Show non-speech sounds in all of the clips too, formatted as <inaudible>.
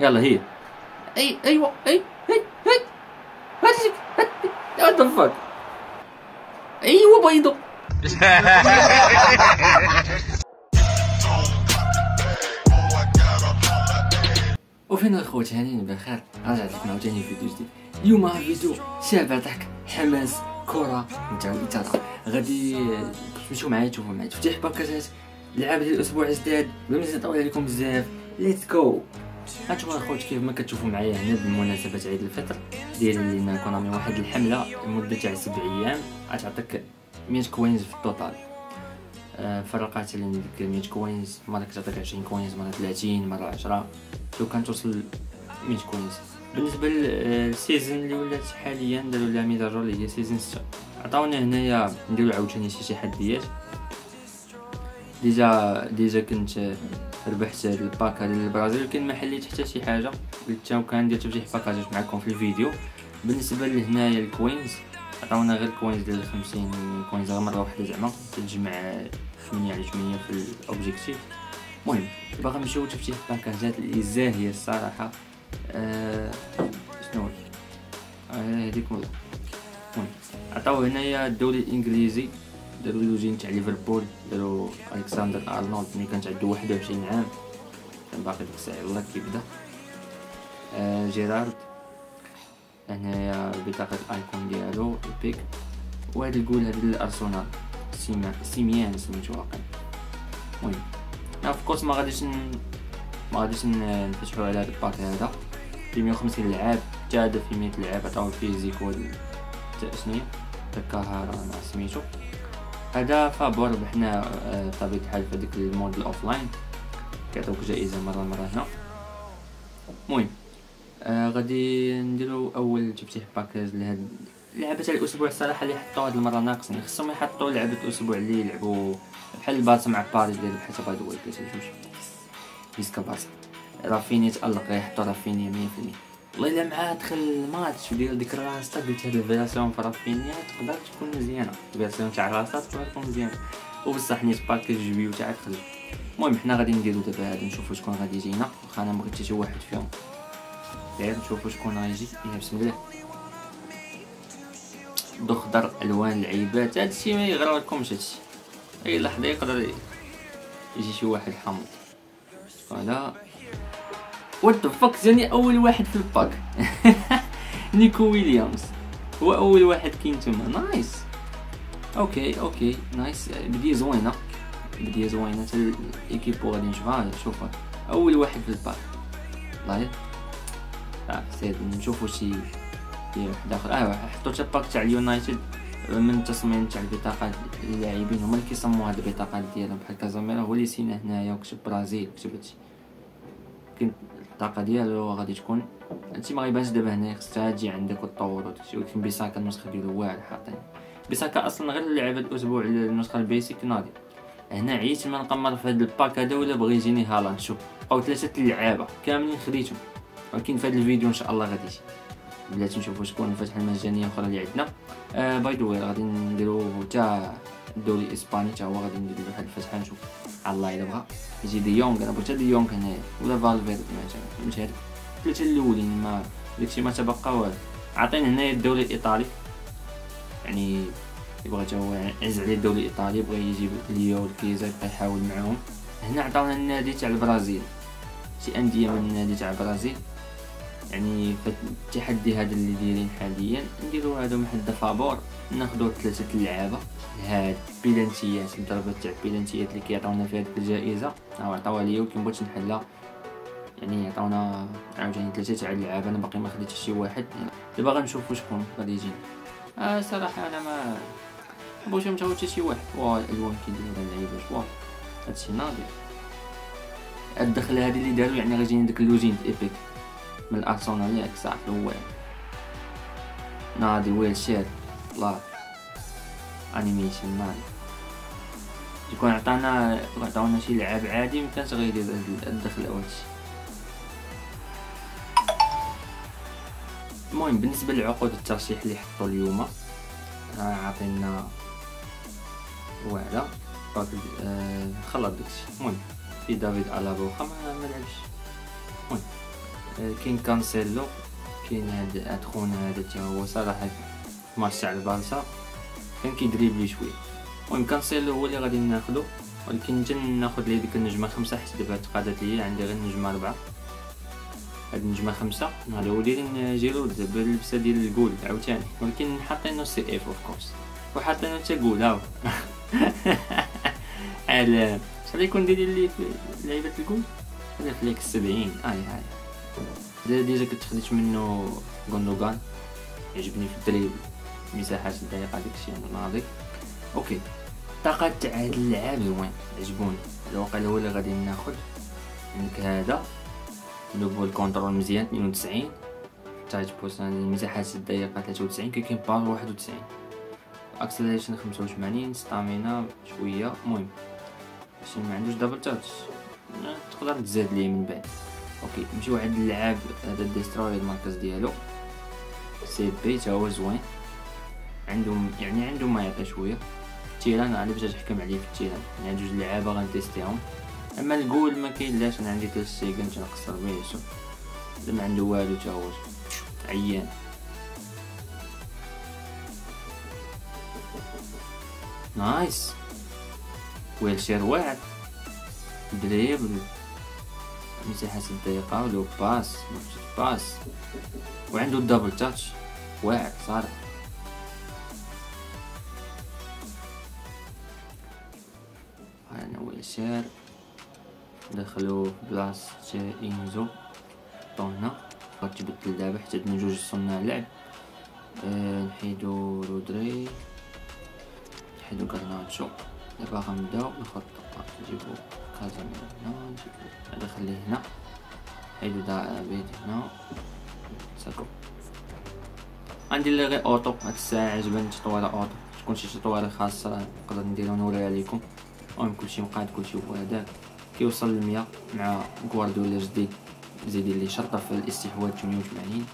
يلا هي. أي أيوه أي اي اي what the fuck أيوه بيضو <laughs> وفينا الخوت هانيين بخير رجعت لكم عاوتاني فيديو جديد. اليوم فيديو شابه ضحك حماس كرة نتا انتظر غادي تمشيو معايا تشوفوا معايا. تفتيح باكاجات لعاب ديال الأسبوع جداد بلا ما نطول عليكم بزاف. let's go هانتوما الخوت كيف ما كتشوفوا معايا هنا بمناسبة عيد الفطر اللي كنا من واحد الحملة لمدة تاع سبع أيام غتعطيك 100 coins في ال total. آه، فرقات اللي ديك 100 coins مرة كتعطيك 20 coins مرة 30 مرة 10 لو كان توصل 100 coins. بالنسبة لل season اللي ولات حاليا داروا لها mise à jour اللي هي season 6 عطاونا هنايا نديرو عاوتاني شي تحديات déjà déjà كنت ربحت هاد ال pack هذا للبرازيل ولكن ما حليت حتى شي حاجة. قلت كان ندير تفتيح باكاجات معكم في الفيديو. بالنسبة لهنايا ال coins عطاونا غير coins ديال 50 coins غير مرة واحدة زعما. تجمع 8 على 8 في ال objectif المهم باغا نمشيو تفتيح باكاجات اللي زاهية الصراحة. آه شنو آه هذيك المهم عطاو هنايا الدوري الإنجليزي. داروا لوجين تاع ليفربول داروا الكسندر أرنولد ملي كانت عنده 21 عام. كان باقي ديك الساعة الله كيبدا آه جيرارد هنايا بطاقة الايكون ديالو البيك وهاد الجول هاد الأرسنال سيميان سميتو واقع. المهم اوف كورس ما غاديش ما غاديش نفتحو على هاد ال pack هذا. في 150 لعاب حتى هذا في 100 لعاب عطاو الفيزيك و شنو تكاهارا سميتو. هذا فابور ربحنا آه، بطبيعة الحال في هذيك ال mode ال offline كيعطيوك جائزة مرة مرة هنا. المهم آه غادي نديرو أول تفتيح package لهاد لعبة الأسبوع الصراحة اللي حطوا هاد المرة ناقصين خصهم يحطوا لعبة الأسبوع اللي يلعبوا بحال البارسا مع باريس ديال بحال by the way جوج بيسكا بارسا. رافيني تألق يحطو رافيني مية في المية. والله الا مع دخل الماتش ديال ديك راستا قلت هاد ال version في رافينيا تقدر تكون مزيانة. ال version تاع راستا تقدر تكون مزيانة. وبصح نيت package جبيو تاع تخلي المهم حنا غادي نديرو دابا هادي نشوفو شكون غادي يجينا. واخا أنا مبغيت شي واحد فيهم. غير نشوفو شكون غيجي يا بسم الله. دو خضر ألوان العيبات. هادشي ما يغرركمش هادشي أي لحظة يقدر يجي شي واحد حامض. voilà. what fuck جاني أول واحد في ال pack <laughs> نيكو ويليامز. هو أول واحد كاين تما. nice okay okay nice بدي زوينة. بدي زوينة. حتى الايكيبو غادي نشوفها. شوفها أول واحد في ال pack الله آه سيد نشوفو شي واحد اخر آه حطو حتى pack تاع اليونايتد. من التصميم تاع البطاقات اللاعبين. هما اللي كيصمموا هاد البطاقات ديالهم. بحال كازاميرا هو اللي سينا هنايا وكتب برازيل كتب هادشي. كاين الطاقه ديالو غادي تكون هادشي ما غيبانش دابا هنايا خصها تجي عندك وتطور وداكشي ولكن بيساكا النسخة ديالو واعر حاطين بيساكا أصلا غير لعبه الأسبوع النسخة ال basic ناضي. هنا عييت ما نقمر في هاد ال pack هذا ولا بغي يجيني هالاند. شوف بقاو ثلاثة اللعابة كاملين خديتهم. ولكن في هاد الفيديو إن شاء الله غادي يجي. بلاتي نشوفو شكون الفتحه المجانيه الأخرى اللي عندنا. آه by the غادي نديرو تاع الدوري الاسباني تا هو غادي نديرو واحد الفتحه نشوف على الله الا بغا يجي دي يونغ. أنا بغيت دي يونغ هنايا ولا فالفيرد مثلا مش هاد الثلاثه الاولين ما داكشي ما تبقى والو عطينا هنايا الدوري الإيطالي. يعني يبغى تا هو يعز عليه الدوري الإيطالي. بغى يجيب ليو الكيزا يبقى يحاول معاهم هنا عطاونا النادي تاع البرازيل. شي أندية من النادي تاع البرازيل. يعني في التحدي هذا اللي دايرين حاليا. نديرو هذا محد فابور ناخدو ثلاثة اللعابة. هاد بيلانتيات الضربات تاع بيلانتيات اللي كيعطيونا فيها ديك الجائزة. ها عطاوها ليا ولكن بغيت نحلها. يعني عطاونا عاوتاني ثلاثة تاع اللعابة أنا باقي ما خديتش شي واحد. دابا غنشوفو شكون غادي يجي آه صراحة أنا ما بغيتش نمشاو حتى شي واحد. واه الالوان كيديروا اللعيبة واه هادشي ناضي الدخلة هذه اللي داروا يعني غيجيني داك اللوجين إيبيك. من الأرسنال ياك صح هو. نادي ويل شير. لا انيميشن مان يكون عطانا عطاونا شي لعاب عادي مكانش غيدير الدخل أو هادشي المهم بالنسبة لعقود الترشيح اللي حطوا اليوم عطينا واعره آه خلط داكشي. المهم في دافيد الابا واخا ما لعبش. المهم آه، كاين كانسيلو كاين هاد خونا هذا تا هو صراحة ماتش تاع البارسا كان كيدريبلي شوية. المهم كانسيلو هو اللي غادي ناخدو. ولكن نجي ناخد ليه ديك النجمة خمسة حيت دابا تقادت ليا عندي غير النجمة ربعة. هاد النجمة خمسة. هذا هو دايرين جيرو دابا اللبسه ديال الكول عاوتاني. ولكن حاطينو سي اف اوف كورس وحاطينو حتى كول هاو. <laughs> على شحال يكون ديال اللي في لعيبة الكول هذا فليكس 70 اي اي ديجا كنت خديت منه غوندوغان. يعجبني في الدريب. مساحات الضيقه داكشي أنا ناضي أوكي. الطاقات تاع هاد اللعاب زوين. عجبوني. الواقع هو اللي غادي ناخد عندك هذا. نوبو ال control مزيان 92 tight poss المساحات الضيقة 93 kicking power 91 acceleration 85 stamina شوية. المهم. شي ما عندوش double touch تقدر تزاد ليه من بعد. okay. نمشيو عند اللعاب هذا destroyer المركز ديالو. CB تا هو زوين. عندهم يعني عندهم ما يعطي شوية. التيران أنا باش نحكم عليه في التيران يعني جوج لعابة غنتيستيهم. أما الجول ما كاين لاش أنا عندي ثلاث سيكون تنقصر به شوف ما عنده والو تا هو. عيان. نايس. ويلشير واعر دريبل. مساحة الضيقة ولو باس. باس. وعنده الدبل تاتش واعر صراحة دخلو بلاص انزو طونا بغات تبدل اللعبة حتى عندنا جوج صناع لعب. أه نحيدو رودري نحيدو كارناتشو دابا غنبداو نخطو نجيبو كازا من هنا نجيبو هذا خليه هنا. نحيدو دا بيت هنا. ساكو غندير لي غير auto. هاد الساعة عجباني تطويرة auto. تكون شي تطويرة خاصة. نقدر نديرو نوريها ليكم المهم كلشي مقاد كلشي هو هداك كيوصل للمية مع غوارديولا جديد زيدي لي شرطة في الاستحواذ 88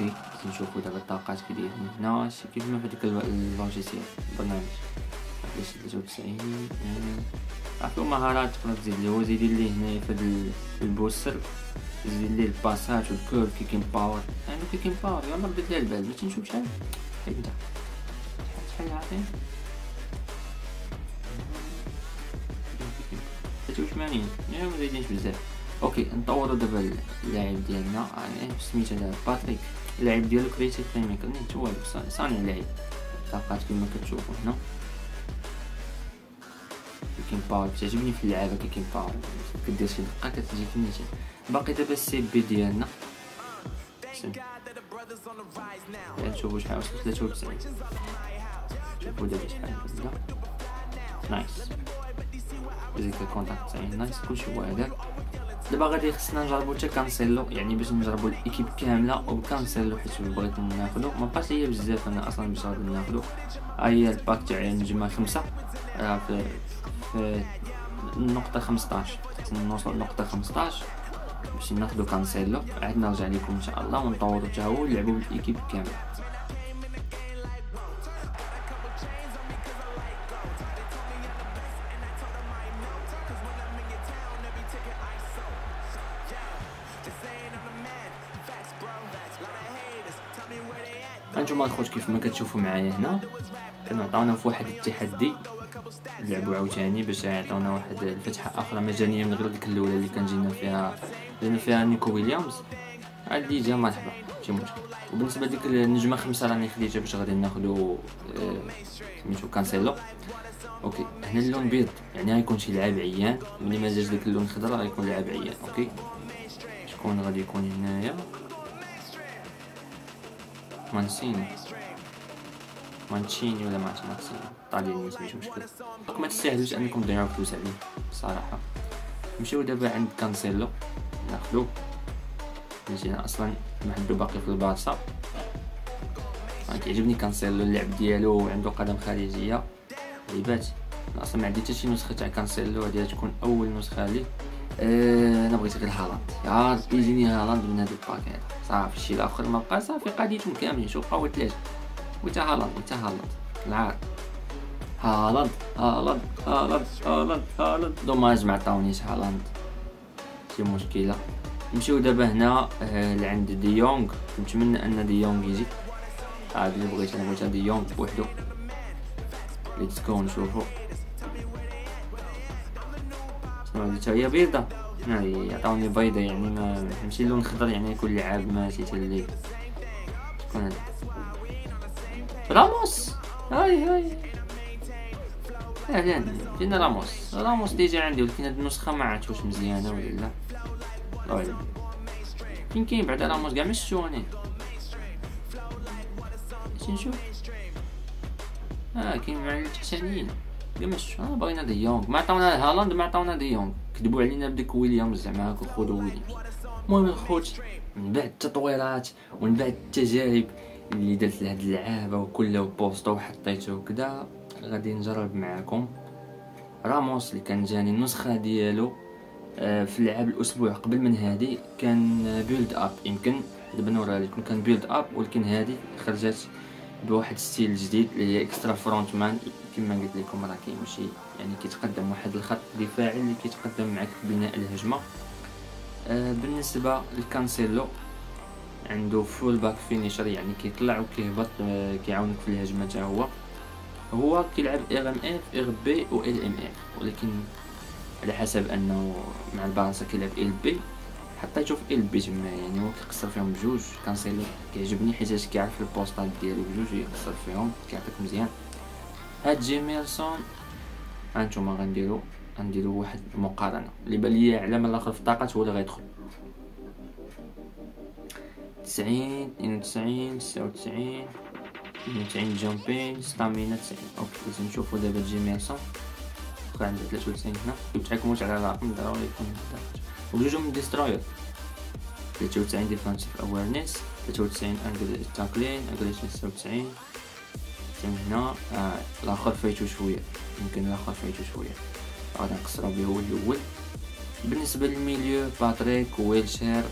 okay نشوفو دابا الطاقات كي داير هنا. كيف ما في ديك ال logiciel البرنامج. تلاتة وتسعين عطلو مهارات تقدر تزيد. ليه زيدي ليه هنايا في ال booster زيد ليه الباسات والكور kicking power. عنده kicking power يلا ليه البال. بغيتي نشوف شحال؟ هيك شحال عاطين تلاتة وثمانين. يا مزيدينش بزاف. okay نطورو دابا اللاعب ديالنا. آه، سميتو هذا باتريك. اللاعب ديالو creative playmaker نيت هو صانع اللعب. طاقات كيما كتشوفو هنا. kicking power كتعجبني في اللعابة kicking power كدير شي دقه كتجي فنيتين باقي دابا ال CB ديالنا. نشوفو شحال وصل 93 شوفو دابا شحال nice ديك ال contact تاعي nice كلشي هو هذاك دابا غادي خصنا نجربو حتى كانسيلو يعني باش نجربو ال équipe كامله وبكانسيلو حيت بغيت ناخدو ما بقاش ليا بزاف أنا أصلا باش غادي ناخدو هاهي ال pack تاع نجمه خمسة راه في في النقطة خمسطاش نوصل لنقطة خمسطاش باش ناخدو كانسيلو عاد نرجع لكم ان شاء الله ونطورو حتى هو ونلعبو بال équipe كامل كيف ما كتشوفوا معايا هنا كيعطاونا في واحد التحدي. لعبوا عاوتاني باش يعطيونا واحد الفتحة أخرى مجانية من غير ديك الأولى اللي كان جينا فيها جينا فيها نيكو ويليامز. عادي جا مرحبا ماشي مشكل وبالنسبة لديك النجمة خمسة راني خديتها باش غادي ناخدو آه، سميتو كانسيلو. أوكي هنا اللون بيض يعني غيكون شي لعاب عيان. ملي ما جاش داك اللون خضر غيكون لعاب عيان أوكي شكون غادي يكون هنايا؟ مانشيني مانشيني ولا ما مانسيني طالياني ماشي مشكل. ما تستاهلوش أنكم تضيعوا فلوس عليه بصراحة. نمشيو دابا عند كانسيلو ناخدو. ماشي أصلا محدو باقي في البارسا كيعجبني كانسيلو اللعب ديالو وعنده قدم خارجية. عيبات أصلا ما عندي حتى شي نسخة تاع كانسيلو هادي تكون أول نسخة لي. أه أنا بغيت غير هالاند. يا يجيني هالاند من هاد ال pack هذا. صافي الشيء الآخر ما بقى صافي قاديتهم كاملين شوف بقاو ثلاثة وتا هالاند وتا هالاند العار هالاند هالاند هالاند هالاند. هالاند dommage ما عطاونيش هالاند. ماشي مشكلة. نمشيو دابا هنا آه لعند دي يونغ. نتمنى أن دي يونغ يجي. هذا اللي بغيت أنا بغيت دي يونغ بوحدو let's go نشوفو. شنو هادي؟ هي بيضة. هاي عطاوني بيضة يعني ما ماشي لون خضر يعني كل لعاب ماشي حتى الليل. شكون هذا راموس هاي هاي أهلا فين راموس؟ راموس déjà عندي ولكن هاد النسخة ما عرفتش واش مزيانة ولا لا. اعلم فين كاين بعدا راموس؟ كاع ما شفتو أنا نشوف؟ آه كاين مع التحتانيين. كاع ما شفتو آه بغينا دي يونغ. ما عطاونا هالاند ما عطاونا دي يونغ. كذبوا علينا بديك ويليامز زعما هاك خذوا ويليامز. المهم الخوت من بعد التطويرات ومن بعد التجارب. اللي درت لهاد اللعابة وكل boost تو وحطيته وكذا غادي نجرب معاكم. راموس اللي كان جاني النسخة ديالو آه، في اللعاب الأسبوع قبل من هادي كان build up يمكن دابا نوريها لكم كان build up ولكن هادي خرجت بواحد style جديد اللي هي extra frontman كما قلت لكم راه كيمشي يعني كيتقدم واحد الخط دفاعي اللي كيتقدم معك في بناء الهجمة. آه بالنسبة لكانسيلو عنده full-back finisher يعني كيطلع وكيهبط آه كيعاونك في الهجمة حتى هو. هو كيلعب ار إم إف ار بي و إل إم إف. ولكن على حسب أنه مع البارسا كيلعب LB حطيتو في LB تما يعني هو كيقصر فيهم بجوج. كانسيلو كيعجبني حيت كيعرف ال poste ات ديالو بجوج يقصر فيهم كيعطيك مزيان. هاد جيميرسون هانتوما غنديرو غنديرو واحد المقارنه اللي بان ليا على من الآخر في الطاقات هو اللي غيدخل. تسعين اثنين وتسعين تسعة وتسعين اثنين وتسعين jumping stamina تسعين. أوكي لازم نشوفو دابا جيميرسون واخا عندها تلاتة وتسعين هنا. متحكموش على الرقم ضروري يكون وجوجو من ديستروير. تلاتة وتسعين ديفانسيف اويرنيس تلاتة وتسعين انجل تاكلين اجريشن تسعة وتسعين. تم هنا. آه الآخر فايتو شوية. يمكن الآخر فايتو شوية. غادي نقصرو به هو الأول. بالنسبة للميليو باتريك ويلشير.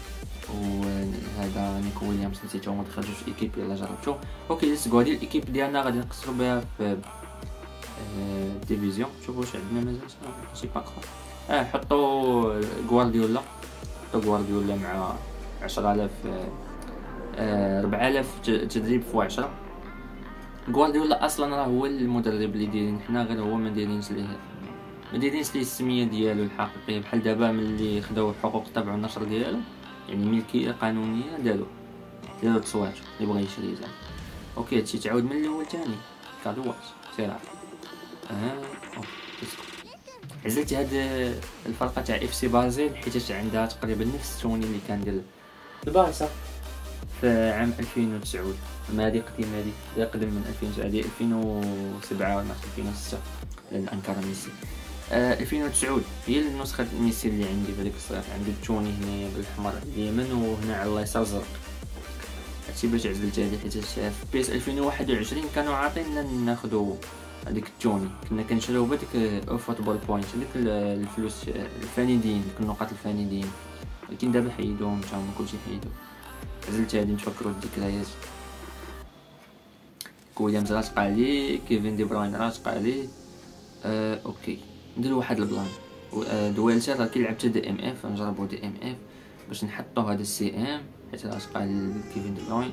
وهذا نيكو ويليامز نسيتو ما دخلتوش في الايكيب يلا جربتو أوكي ليتس جو هادي الايكيب ديالنا غادي نقصرو بها في آه division. شوفوا واش عندنا مازال شي با آه حطوا غوارديولا. حطوا غوارديولا مع عشرة آلاف آه ربعة آلاف تدريب في عشرة. غوارديولا أصلا راه هو المدرب اللي دايرين حنا غير هو ما دايرينش ليه ما دايرينش ليه السمية ديالو الحقيقية. بحال دابا ملي خداو حقوق الطبع والنشر ديالو. يعني ملكيه قانونيه دارو دارو تصوير اللي بغى يشري زعما أوكي هادشي تعاود من الأول تاني. cadeau ات سير آه عزلت هاد الفرقة تاع إف سي بازل حيت عندها تقريبا نفس ال tenue اللي كان ديال البارسا في عام 2009 ما هذه قديمة هذه هذه اقدم من 2009 هذه 2007 ولا 2006 لأن encore ميسي. آه 2009 هي النسخة ميسي اللي عندي في الصيف عندي ال tenue هنايا بالاحمر اليمين وهنا على اليسار زرق هادشي باش عزلت هذه حيت في بيس 2021 كانوا عاطينا ناخذوا هذيك ال tenue كنا كنشريو بهذيك football point هذيك الفلوس الفانيدين ديك النقاط الفانيدين. ولكن دابا حيدوهم تا هما كلشي حيدو. عزلت هادي نتفكروا الذكريات ويليامز راه تقع عليه كيفين دي بروين راه تقع عليه آه أوكي. نديرو واحد ال plan. آه دويلتر راه كيلعب حتى دي ام اف نجربو دي ام اف باش نحطو هذا السي ام حيت راه تقع كيفين دي بروين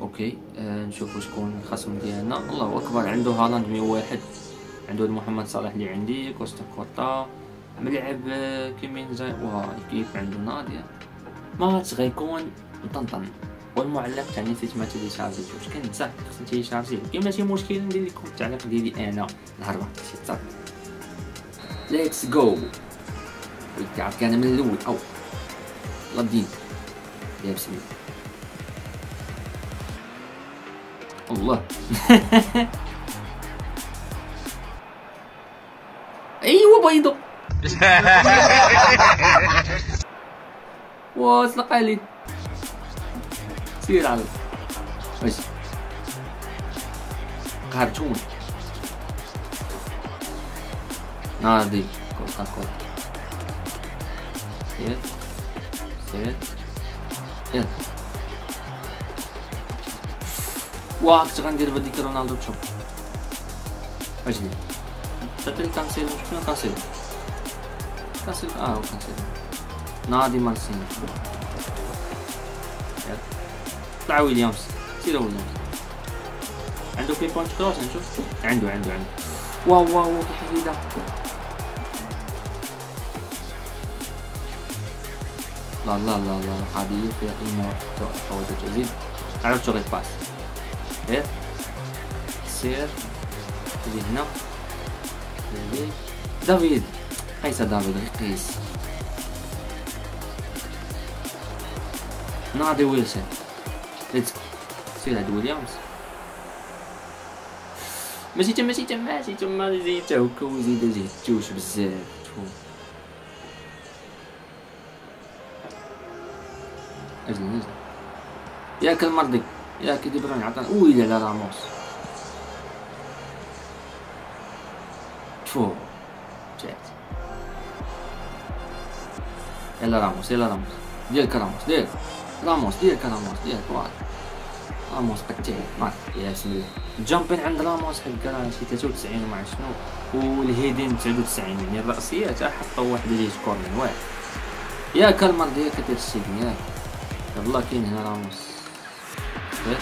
أوكي آه نشوفو شكون الخصم ديالنا. الله أكبر عنده هالاند مي واحد عنده محمد صلاح اللي عندي كوستا كوتا ملعب آه كيمين زي واه كيف عنده نادية. ماتش غيكون مطنطن. والمعلق تاع نسيت ما كان بصح خصني تيليشارجي كاين ماشي مشكل ندير لكم التعليق ديالي أنا نهار شي let's go عرفت كان من الأول أو لا بدين يا بسم الله ايوا بيضو واطلق عليه سير على واش كرتون ناضي كوكا كولا سير سير سير واه كنت غندير بديك رونالدو تشوف اش دير شاتري كانسيلو شكون كانسيلو كانسيلو آه هو كانسيلو نادي مارسيني طلع ويليامز سير ويليامز عنده في بونت كروس نشوف عنده عنده عنده واو واو واو كي لا لا لا لا هذه فيها إيمو حوادث جديد عرفت شغل باس إيه سير تجي هنا دافيد قيس دافيد قيس نادي ويلسون ليتس سير هاد ويليامز ماشي تما ماشي تما ماشي تما هكا وزيد زيد جوش بزاف أجل. نزل ياك المرضي ياك دي برون عطانا. ويلي على راموس. تفو. جات يلا راموس يلا راموس. ديالك راموس ديالك راموس ديالك راموس ديالك واحد راموس قتال مات يا الله جامبين عند راموس حق شي 93 وما شنو. والهيدين 99 يعني الرأسيات حطوا واحد اللي من واحد ياك المرضي ياك دير السجن ياك يلا كاين هنا راموس إيه؟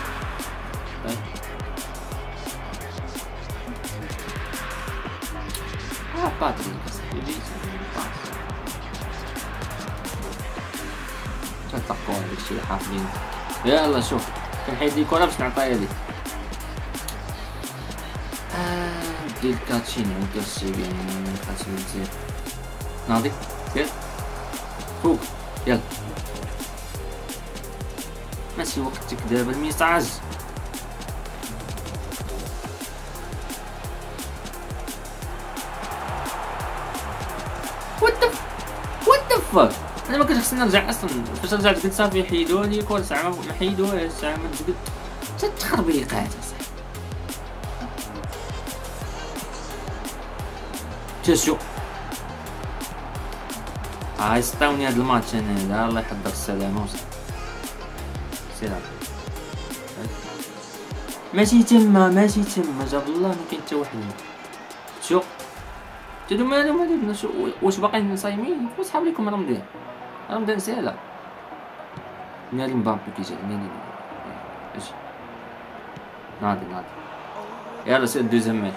إيه؟ آه باتريك يجي. تلقوا هذاك الشيء حافظين يلا شوف. كنحيد لي كره باش نعطيها لي آه دير كاتشين ودير السيبين كاتشين مزيان ناضي؟ يلا. فوق. يلا. ماشي وقتك دابا الميساج what what the fuck أنا ما كنتش خصني نرجع أصلا. فاش رجعت قلت صافي حيدوا لي كل ساعة ما حيدوهاش ساعه ما تزقد حتى تخربيقات تشو هاي سطاوني هاد الماتش أنا الله يحضر السلامة. وصافي سير ماشي تما ماشي تما جاب الله ما كاين حتى واحد شو تدو مالو مالو واش باقيين صايمين؟ وصحاب لكم رمضان؟ رمضان سهلة. ناري مبابي كيجي ناري إيش؟ ناضي ناضي يلا سير deuxième match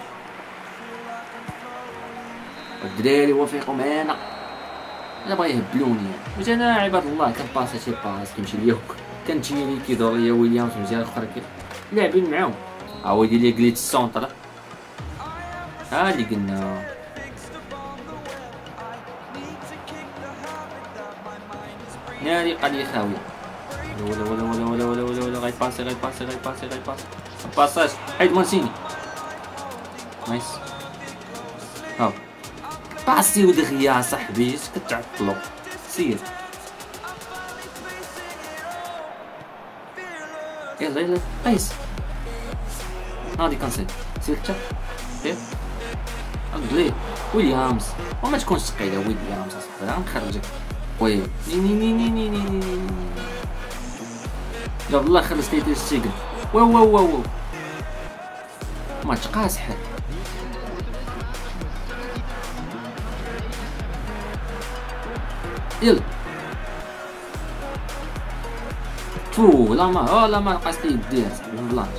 الدراري وفيقوا معانا. أنا بغا يهبلوني. واش أنا عباد الله. كنباسا شي passe كيمشي ليا كان تيري كيدور ليا ويليامز مزيان الآخر لاعبين معاهم. هو يدير لي قليت السونتر ها اللي قلنا. ناري قضية خاوية. ولا ولا ولا ولا ولا ولا ولا غاي باسي غاي باسي غاي باسي غاي باسي. باساج. حيد مانسيني. نايس. هاو. باسي ودغيا صاحبي اش كتعطلو سير. يلا يلا. قيس هادي كنسيل سيرتا دير اقلي ويليامز. وما تكونش ثقيلة ويليامز اصاحبي راه نخرجك. وي. ني ني ني ني ني ني ني. جاب الله خلص تيدير السجن واو واو واو ماتش قاصح يلا. فو لا ما آه لا ما نقص لي يديه من بلانش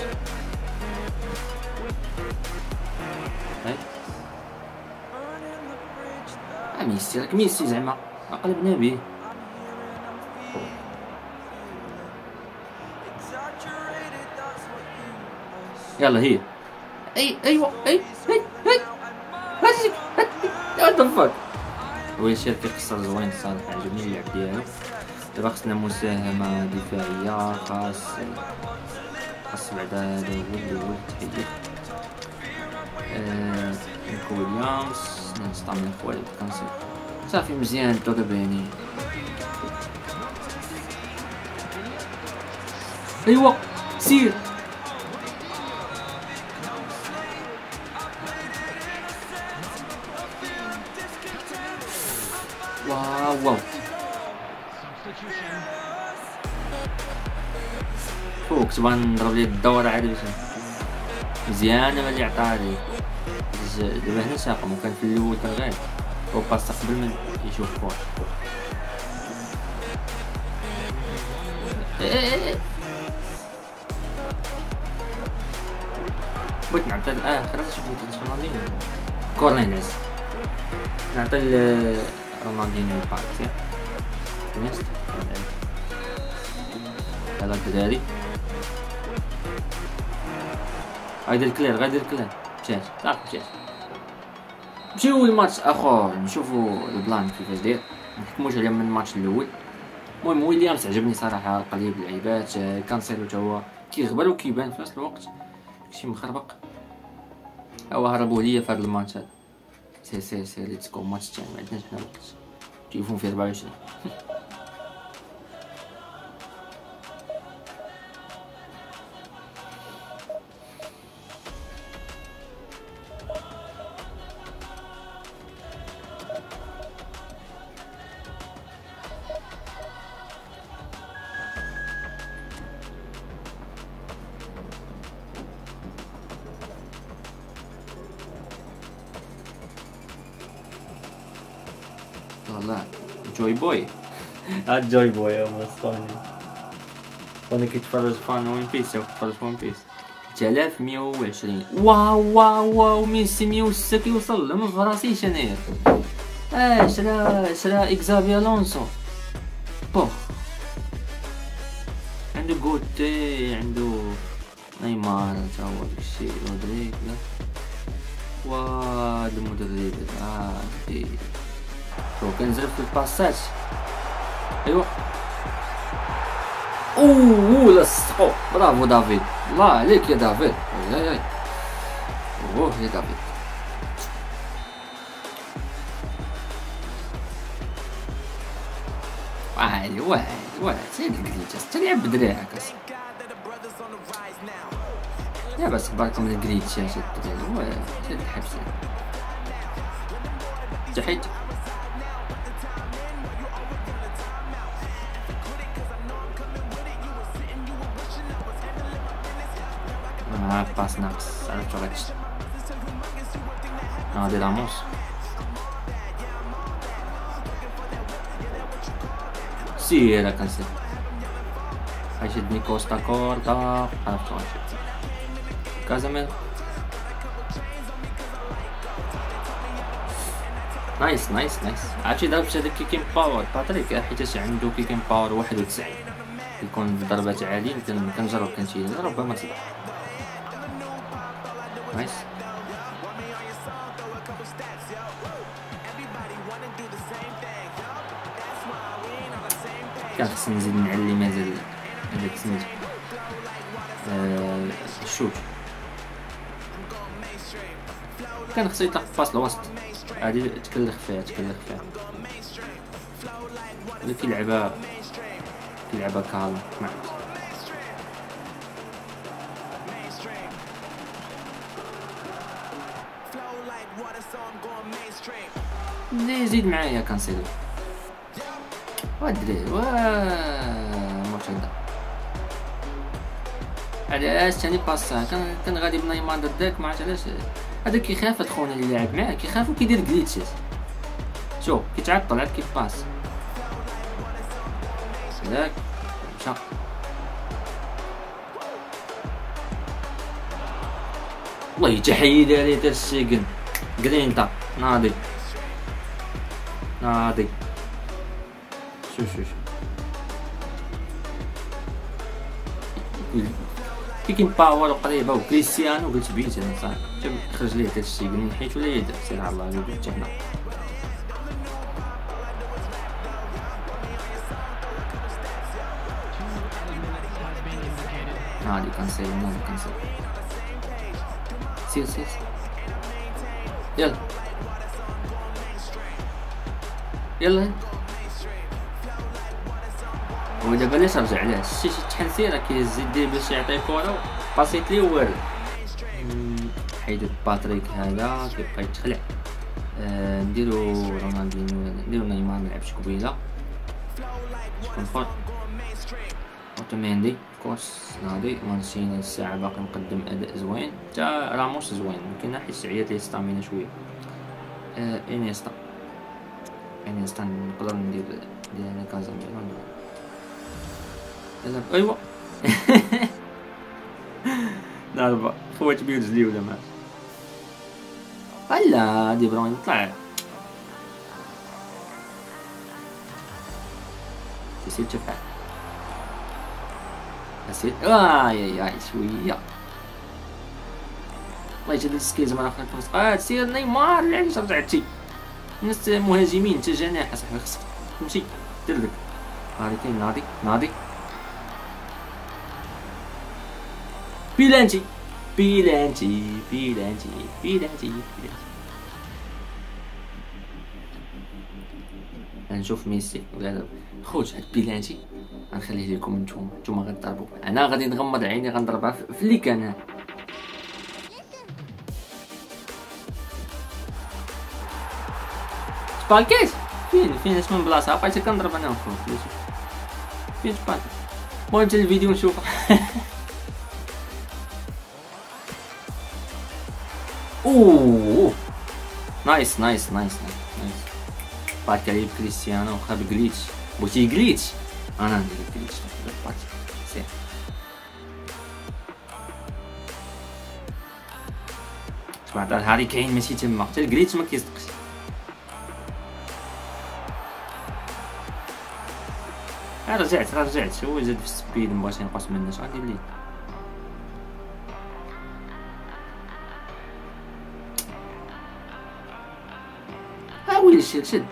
هاي ميسي راك ميسي زعما قلبنا به يلا هي اي أيوه اي اي اي هاتي what the fuck هو الشركة قصر زوين صالح عجبني اللعب ديالو دابا خصنا مساهمة دفاعية خاص خاص بعدا هذا هو اللي هو التحدي آه ويليامز نستعمل خوالي كنسل صافي مزيان تضرب يعني ايوا سير. واو واو. تبغى نضرب ليه الدورة عاد باش مزيانة اللي عطاني دابا هنا ساقم وكان في الأول كان غايب هو باس قبل ما يشوف كورة بغيت نعطي خلاص شوف بغيت رونالدينيو. كورنر نعس نعطي رونالدينيو البارتي نيست. هذا الدراري غايدير كلير غايدير كلير مشات صافي مشات نمشيو لماتش آخر. نشوفو البلان كيفاش داير. نحكموش عليه من الماتش الأول. المهم ويليامز عجبني صراحة قليب اللعيبات. كانسيلو تا هو كيغبر وكيبان في نفس الوقت. شي مخربق. هو هربوا ليا في هذا الماتش هذا. سي سي سي let's go match تاعي ما عندناش حنا وقت. تليفون في 24 <laughs> جوي بوي هاد جوي بوي يا مصطفى وأنا كيتفرج فان ون بيس كيتفرج ون بيس 3120 واو واو واو ميسي 106 كيوصل ما فراسيش انايا آه شرا شرا اكزابي الونسو في الباسات ايوا اوه لصقو برافو دافيد الله عليك يا دافيد اي اي اوه يا دافيد واعي واعي واعي سيد الجريتشاس تلعب بدراعك يا بس باركم الجريتشاس الدراري سيد الحبس تحيت Ah, باس ناقص عرفتو غادي ناضي راموس سير كنسير غيشدني كوستا كورتا عرفتو غنشد كازامير نايس نايس نايس عرفتي ضربت هذاك كيكين باور باتريك حيتاش عنده كيكين باور واحد وتسعين يكون ضربات عالية كنجرب كنتي ربما تصلح nice كان خصني نزيد نعلي مازال هذاك سميتو ال shoot كان خصو يطلق passe الوسط. عادي تكلخ فيها تكلخ فيها. ولا كيلعبها كيلعبها كالم ما لا يزيد معايا كانسيلو. ودري وا مرتدة علاش ثاني باسا كان كان غادي بنيمار ضدك ما عرفت علاش. هذا كيخاف خونا اللي لاعب معاه كيخاف وكيدير جليتشز شوف كيتعطل عاد كيف باس. ياك مشى والله تحيد عليه تاع السيكن جرينتا ناضي. ناضي شو شو شو كي باور وقريبه وكريستيانو قلت بيت أنا صاحبي جاب خرج ليه داك الشيء قال حيت ولا يد سير على الله قلت هنا نادي كنسيل نادي كنسيل سير سير يلا يلا. ودابا علاش رجع علاش شتي شي تحنسي راه كيهز يديه باش يعطي كورة باسيت لي والو. حيدو باتريك هذا كيبقى يتخلع. آه نديرو رونالدينيو نديرو نيمار ملعبش قبيلة. شكون فوت؟ اوتوميندي كورس ناضي مانسيني الساعة باقي مقدم أداء زوين. تا راموس زوين يمكن حيت عيات لي ستامينا شوية. آه إنيستا. انيستا نقدر ندير ندير أنا كازاميرو يلا ايوا ضربة فوت بيه رجلي ولا ما لا دي بروين طلع تسير تفعل تسير اي اي شوية الله يجد السكيلز مرة أخرى آه سير نيمار علاش رجعتي الناس مهاجمين انت جناح اصاحبي خصك. تمشي لك هادي كاين ناضي ناضي بيلانتي. بيلانتي بيلانتي بيلانتي بيلانتي. نشوف ميسي. خوت هاد بيلانتي. غنخليه لكم نتوما. نتوما غتضربوا. أنا غادي نغمض عيني غنضربها في اللي كان سبالكيت فين فين اسم البلاصه بقيت كنضرب أنا وخوت فين سبالكيت المهم حتى الفيديو نشوف اوه نايس نايس نايس نايس بارك عليه كريستيانو خاب جليتش بغيتي جليتش أنا ندير جليتش بارك سير سمعت هاري كاين ماشي تما حتى الجليتش ما كيصدقش رجعت رجعت هو زاد في السبيد مبغاش ينقص منه. اش غندير ليه ها ويلي شد شد.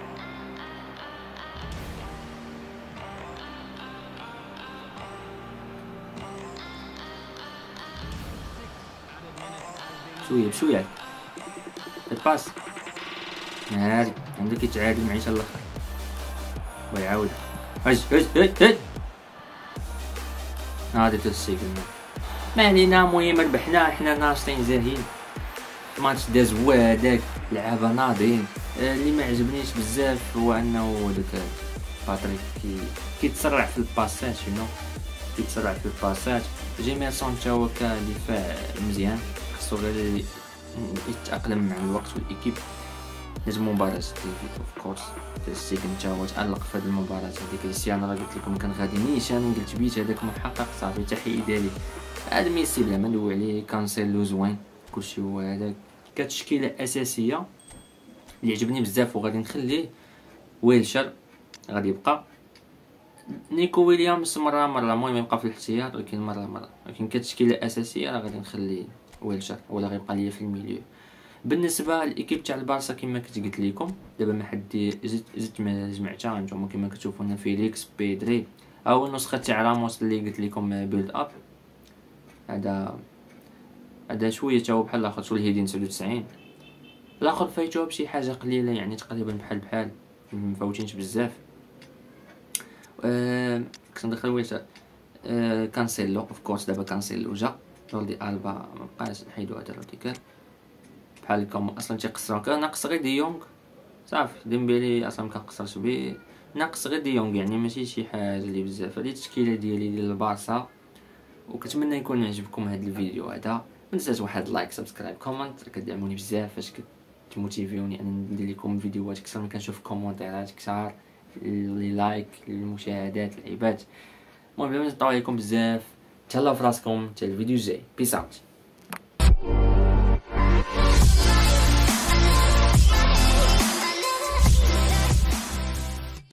بشوية. بشويه الباس ناري. عندك يتعادل معيشة الآخر ويعاودها هج هج هج هج هادي تلسيق ما علينا المهم ربحنا حنا ناشطين زاهين ماتش داز هذاك لعابة ناضين. آه، اللي ما عجبنيش بزاف هو انه داك باتريك كي كيتسرع في الباسات شنو كيتسرع في الباسات جيميرسون تا هو كدفاع مزيان. خصو غير يتأقلم مع الوقت وال équipe لازم مباراة of course السيكن تا هو تألق في هاد المباراة. هاديك كريستيانو راه قلت لكم كان غادي نيشان قلت بيت هذاك محقق صافي تحية ديالي هاد ميسي بلا ما ندوي عليه كانسيلو زوين. كلشي هو هذاك كتشكيلة أساسية اللي عجبني بزاف وغادي نخليه ويلشر. غادي يبقى. نيكو ويليامز مرة مرة المهم يبقى في الاحتياط ولكن مرة مرة. ولكن كتشكيلة أساسية راه غادي نخلي ويلشر ولا غيبقى ليا في الميليو. بالنسبة لل équipe تاع البارسا كما كنت قلت لكم دابا ما حد زدت زدت جمعتها نتوما كما كتشوفوا هنا فيليكس بيدري. أو النسخة تاع راموس اللي قلت لكم build up هذا هذا شوية تا هو بحال الآخر شو ال heading 99 الآخر فايتوها بشي حاجة قليلة يعني تقريبا بحال بحال. مفوتينش بزاف. أه كنت ندخل ويلتر أه كانسيلو اوف كورس دابا كانسيلو جا. روردي ألبا مبقاش نحيدو هذا روديكر بحال هكا أصلا تيقصرو كان ناقص غير ديونغ صافي ديمبيلي أصلا مكنقصرش بيه ناقص غير ديونغ يعني ماشي شي حاجة اللي بزاف. هادي التشكيلة ديالي ديال البارسا. وكنتمنى يكون عجبكم هذا الفيديو هذا. منساش واحد like subscribe comment. كدعموني بزاف فاش ت motiviوني أنا ندير لكم فيديوهات أكثر من كنشوف commentaire ات كثار les likes المشاهدات العباد المهم بلا ما نطول عليكم بزاف. تهلاو فراسكم حتى الفيديو الجاي. peace out